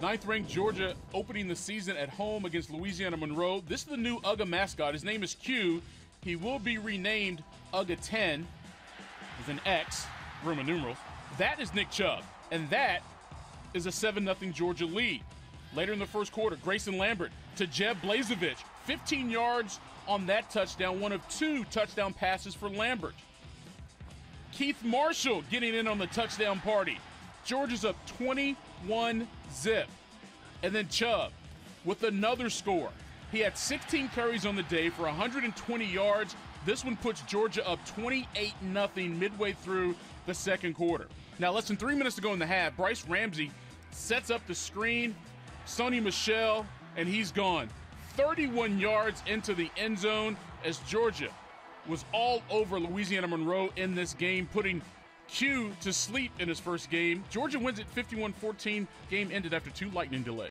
Ninth ranked Georgia opening the season at home against Louisiana Monroe. This is the new UGA mascot. His name is Que. He will be renamed UGA 10 with an X, Roman numerals. That is Nick Chubb. And that is a 7 0 Georgia lead. Later in the first quarter, Grayson Lambert to Jeb Blazevich. 15 yards on that touchdown, one of two touchdown passes for Lambert. Keith Marshall getting in on the touchdown party. Georgia's up 21 zip. And then Chubb with another score. He had 16 carries on the day for 120 yards. This one puts Georgia up 28 0 midway through the second quarter. Now, less than three minutes to go in the half, Brice Ramsey sets up the screen. Sony Michel, and he's gone. 31 yards into the end zone as Georgia was all over Louisiana Monroe in this game, putting Que to sleep in his first game. Georgia wins at 51 14. Game ended after two lightning delays.